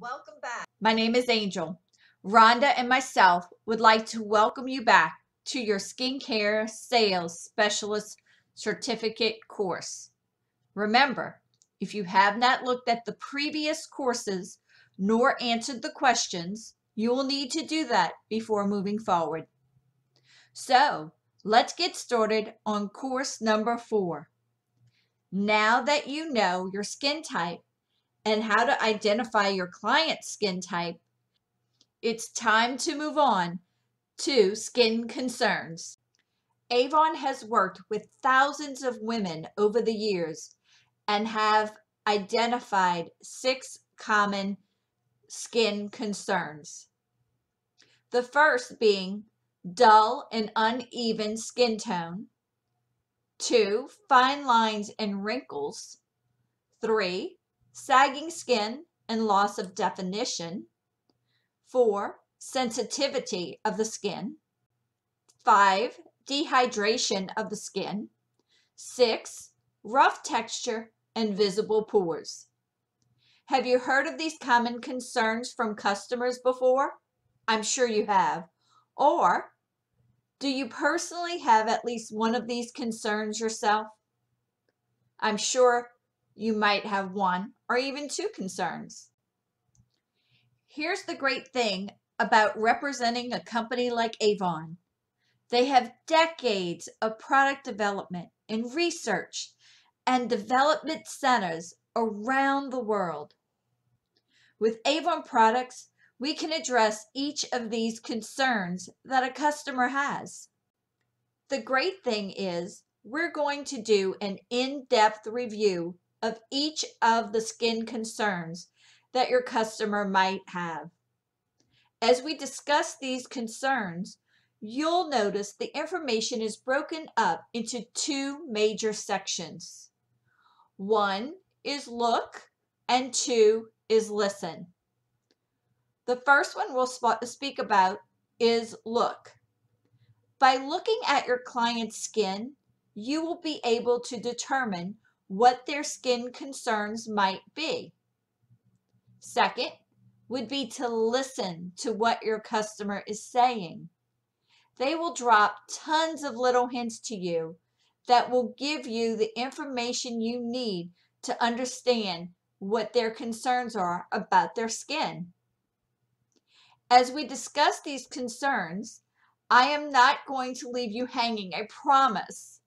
Welcome back. My name is Angel. Rhonda and myself would like to welcome you back to your skincare sales specialist certificate course. Remember, if you have not looked at the previous courses nor answered the questions, you will need to do that before moving forward. So let's get started on course number four. Now that you know your skin type and how to identify your client's skin type, it's time to move on to skin concerns. Avon has worked with thousands of women over the years and have identified six common skin concerns. The first being dull and uneven skin tone. Two, fine lines and wrinkles. Three, sagging skin and loss of definition. Four, sensitivity of the skin. Five, dehydration of the skin. Six, rough texture and visible pores. Have you heard of these common concerns from customers before? I'm sure you have. Or do you personally have at least one of these concerns yourself? I'm sure you might have one or even two concerns. Here's the great thing about representing a company like Avon. They have decades of product development and research and development centers around the world. With Avon products, we can address each of these concerns that a customer has. The great thing is we're going to do an in-depth review of each of the skin concerns that your customer might have. As we discuss these concerns, you'll notice the information is broken up into two major sections. One is look and two is listen. The first one we'll speak about is look. By looking at your client's skin, you will be able to determine what their skin concerns might be. Second would be to listen to what your customer is saying. They will drop tons of little hints to you that will give you the information you need to understand what their concerns are about their skin. As we discuss these concerns, I am not going to leave you hanging, I promise.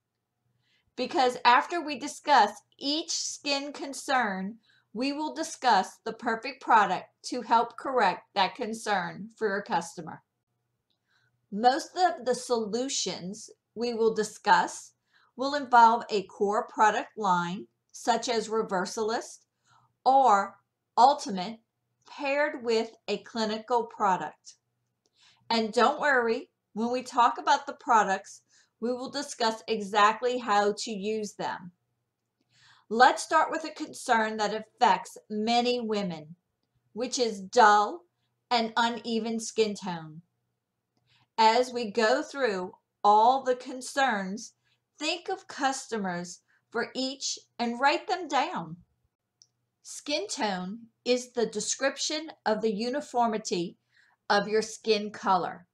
Because after we discuss each skin concern, we will discuss the perfect product to help correct that concern for your customer. Most of the solutions we will discuss will involve a core product line, such as Reversalist or Ultimate, paired with a clinical product. And don't worry, when we talk about the products, we will discuss exactly how to use them. Let's start with a concern that affects many women, which is dull and uneven skin tone. As we go through all the concerns, think of customers for each and write them down. Skin tone is the description of the uniformity of your skin color.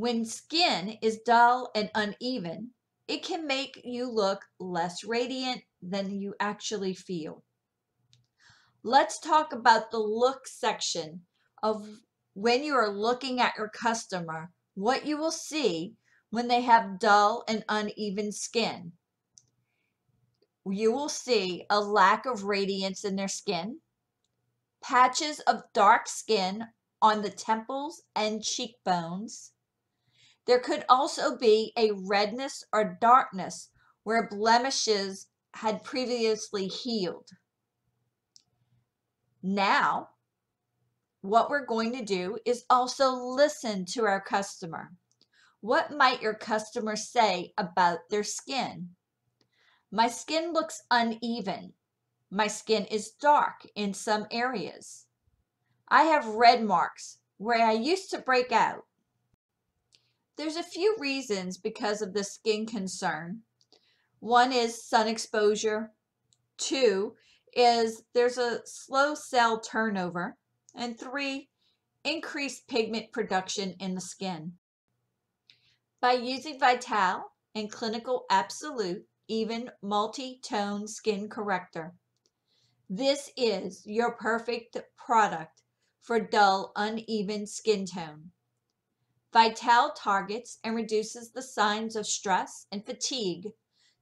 When skin is dull and uneven, it can make you look less radiant than you actually feel. Let's talk about the look section of when you are looking at your customer, what you will see when they have dull and uneven skin. You will see a lack of radiance in their skin, patches of dark skin on the temples and cheekbones. There could also be a redness or darkness where blemishes had previously healed. Now, what we're going to do is also listen to our customer. What might your customer say about their skin? My skin looks uneven. My skin is dark in some areas. I have red marks where I used to break out. There's a few reasons because of the skin concern one is sun exposure. Two is there's a slow cell turnover, and three, increased pigment production in the skin. By using Vital and Clinical Absolute Even Multi-Tone Skin Corrector, this is your perfect product for dull, uneven skin tone. Vital targets and reduces the signs of stress and fatigue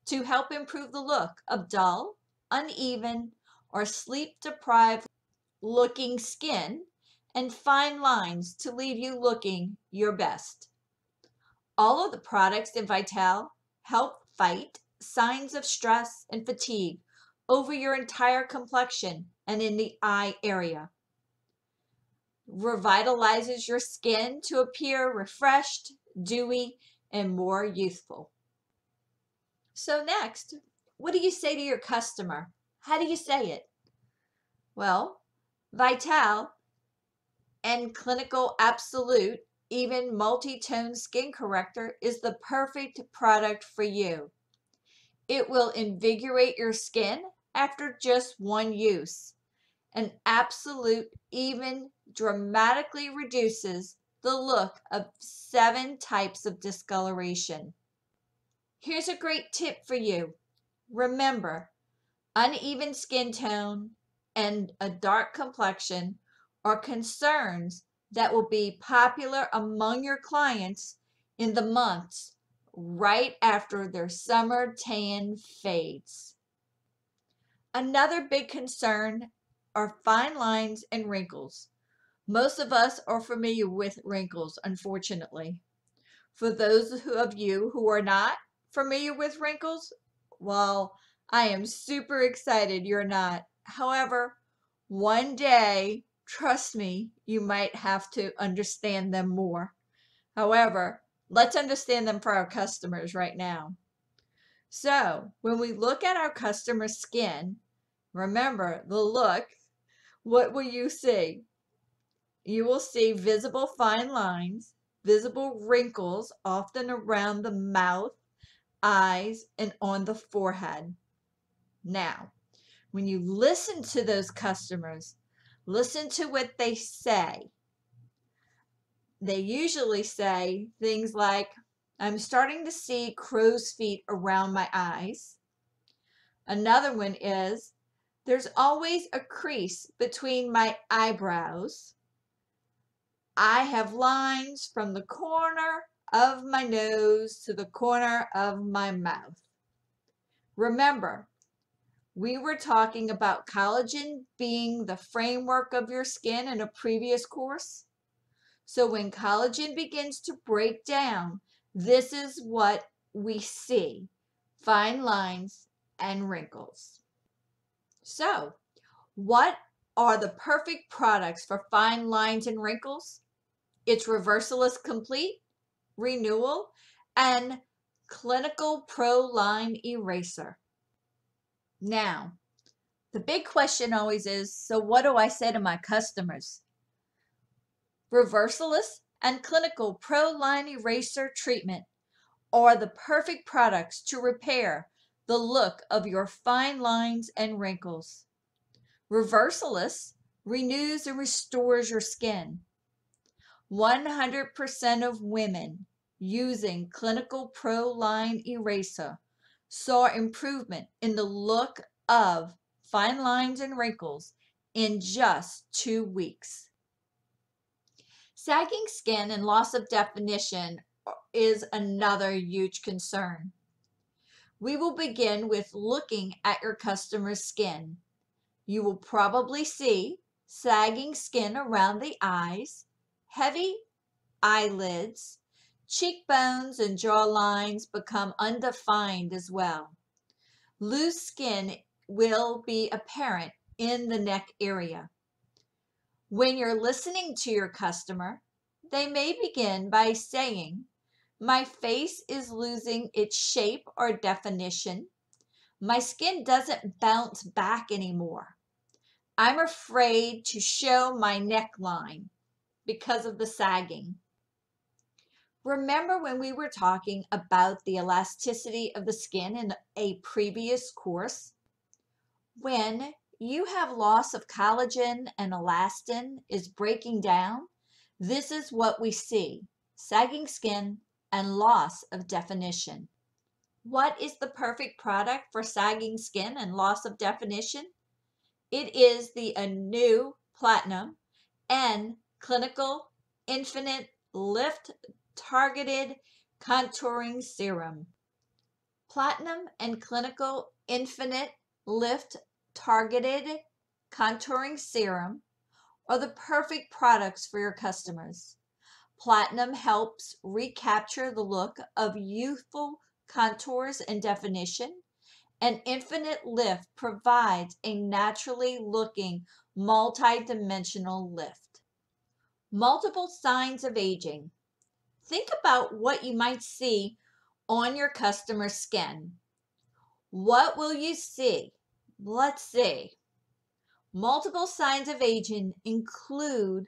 to help improve the look of dull, uneven, or sleep deprived looking skin and fine lines to leave you looking your best. All of the products in Vital help fight signs of stress and fatigue over your entire complexion and in the eye area. Revitalizes your skin to appear refreshed, dewy, and more youthful. So next, what do you say to your customer? How do you say it? Well, Vital and Clinical Absolute Even Multi-Tone Skin Corrector is the perfect product for you. It will invigorate your skin after just one use. An absolute even dramatically reduces the look of seven types of discoloration. Here's a great tip for you. Remember, uneven skin tone and a dark complexion are concerns that will be popular among your clients in the months right after their summer tan fades. Another big concern are fine lines and wrinkles. Most of us are familiar with wrinkles, unfortunately. For those of you who are not familiar with wrinkles, well, I am super excited you're not. However, one day, trust me, you might have to understand them more. However, let's understand them for our customers right now. So when we look at our customer's skin, remember the look, what will you see? You will see visible fine lines, visible wrinkles, often around the mouth, eyes, and on the forehead. Now, when you listen to those customers, listen to what they say. They usually say things like, I'm starting to see crow's feet around my eyes. Another one is, there's always a crease between my eyebrows. I have lines from the corner of my nose to the corner of my mouth. Remember, we were talking about collagen being the framework of your skin in a previous course. So when collagen begins to break down, this is what we see, fine lines and wrinkles. So what are the perfect products for fine lines and wrinkles? It's Reversalist Complete, Renewal, and Clinical Pro Line Eraser. Now, the big question always is, so what do I say to my customers? Reversalist and Clinical Pro Line Eraser Treatment are the perfect products to repair the look of your fine lines and wrinkles. Reversalist renews and restores your skin. 100% of women using Clinical Pro Line Eraser saw improvement in the look of fine lines and wrinkles in just two weeks. Sagging skin and loss of definition is another huge concern. We will begin with looking at your customer's skin. You will probably see sagging skin around the eyes, heavy eyelids, Cheekbones and jaw lines become undefined as well. Loose skin will be apparent in the neck area. When you're listening to your customer, they may begin by saying, my face is losing its shape or definition. My skin doesn't bounce back anymore. I'm afraid to show my neckline because of the sagging. Remember when we were talking about the elasticity of the skin in a previous course? When you have loss of collagen and elastin is breaking down, this is what we see, sagging skin and loss of definition. What is the perfect product for sagging skin and loss of definition? It is the Anew Platinum and Clinical Infinite Lift Targeted Contouring Serum. Platinum and Clinical Infinite Lift Targeted Contouring Serum are the perfect products for your customers. Platinum helps recapture the look of youthful contours and definition. And Infinite Lift provides a naturally looking multi-dimensional lift. Multiple signs of aging. Think about what you might see on your customer's skin. What will you see? Let's see. Multiple signs of aging include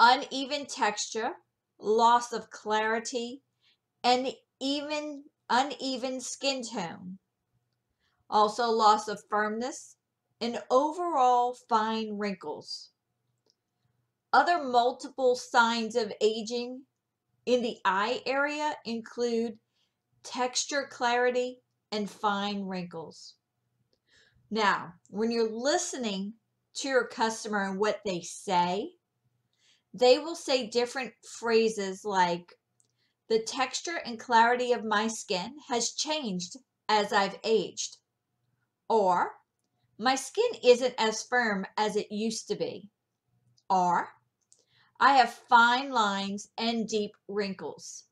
uneven texture, loss of clarity, and even uneven skin tone. Also loss of firmness and overall fine wrinkles. Other multiple signs of aging in the eye area include texture clarity, and fine wrinkles. Now, when you're listening to your customer and what they say, they will say different phrases like, the texture and clarity of my skin has changed as I've aged. Or, my skin isn't as firm as it used to be. Or, I have fine lines and deep wrinkles.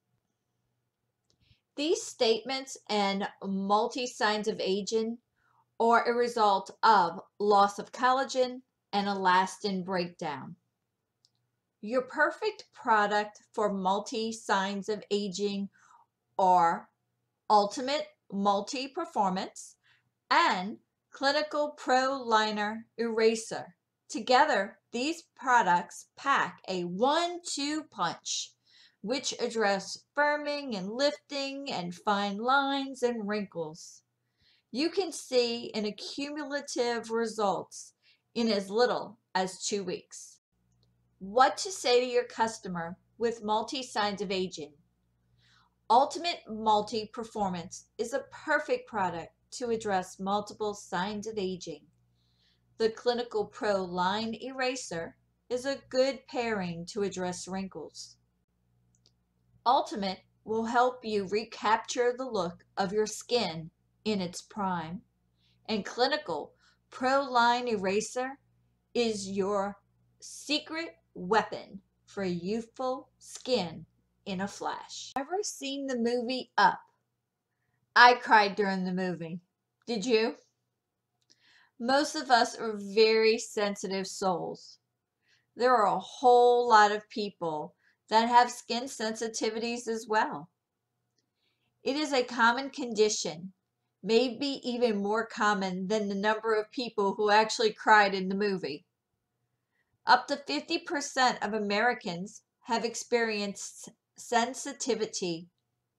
These statements and multi signs of aging are a result of loss of collagen and elastin breakdown. Your perfect product for multi signs of aging are Ultimate Multi Performance and Clinical Pro Liner Eraser. Together, these products pack a one-two punch which address firming and lifting and fine lines and wrinkles. You can see in accumulative results in as little as two weeks. What to say to your customer with multi signs of aging. Ultimate Multi Performance is a perfect product to address multiple signs of aging. The Clinical Pro Line Eraser is a good pairing to address wrinkles. Ultimate will help you recapture the look of your skin in its prime. And Clinical Pro Line Eraser is your secret weapon for youthful skin in a flash. Ever seen the movie Up? I cried during the movie. Did you? Most of us are very sensitive souls. There are a whole lot of people that have skin sensitivities as well. It is a common condition, maybe even more common than the number of people who actually cried in the movie. Up to 50% of Americans have experienced sensitivity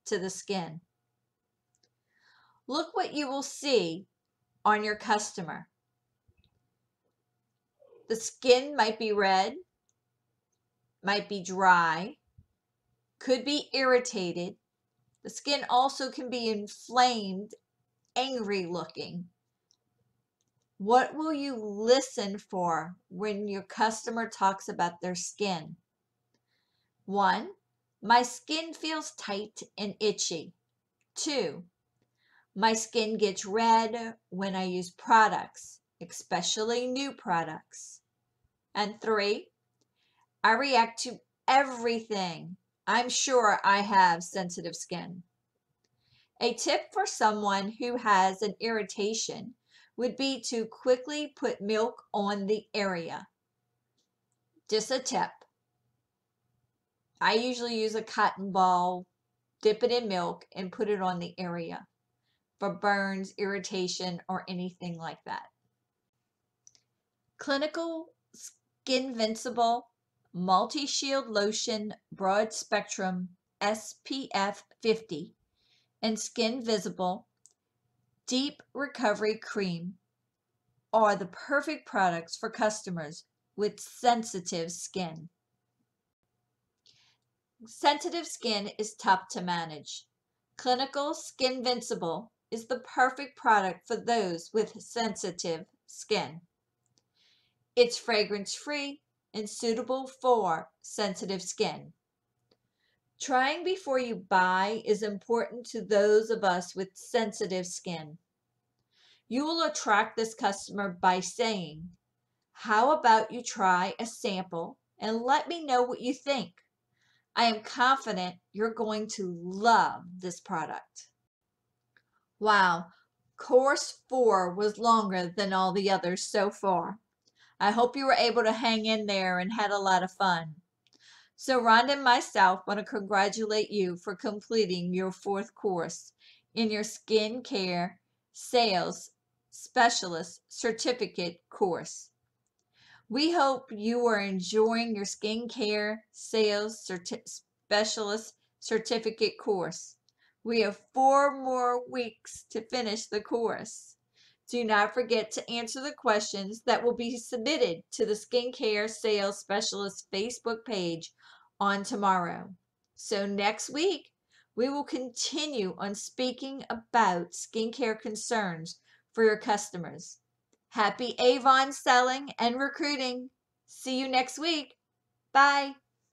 to the skin. Look what you will see on your customer. The skin might be red, might be dry, could be irritated. The skin also can be inflamed, angry looking. What will you listen for when your customer talks about their skin? One, my skin feels tight and itchy. Two, my skin gets red when I use products, especially new products. And three, I react to everything. I'm sure I have sensitive skin. A tip for someone who has an irritation would be to quickly put milk on the area. Just a tip. I usually use a cotton ball, dip it in milk, and put it on the area for burns, irritation, or anything like that. Clinical Skin Skinvincible Multi-Shield Lotion Broad Spectrum SPF 50 and Skinvincible Deep Recovery Cream are the perfect products for customers with sensitive skin. Sensitive skin is tough to manage. Clinical Skinvincible is the perfect product for those with sensitive skin. It's fragrance free and suitable for sensitive skin. Trying before you buy is important to those of us with sensitive skin. You will attract this customer by saying, How about you try a sample and let me know what you think? I am confident you're going to love this product. Wow, course four was longer than all the others so far. I hope you were able to hang in there and had a lot of fun. So Rhonda and myself want to congratulate you for completing your fourth course in your skincare sales specialist certificate course. We hope you are enjoying your skincare sales certi- specialist certificate course. We have four more weeks to finish the course. Do not forget to answer the questions that will be submitted to the Skincare Sales Specialist Facebook page on tomorrow. So next week, we will continue on speaking about skincare concerns for your customers. Happy Avon selling and recruiting. See you next week. Bye.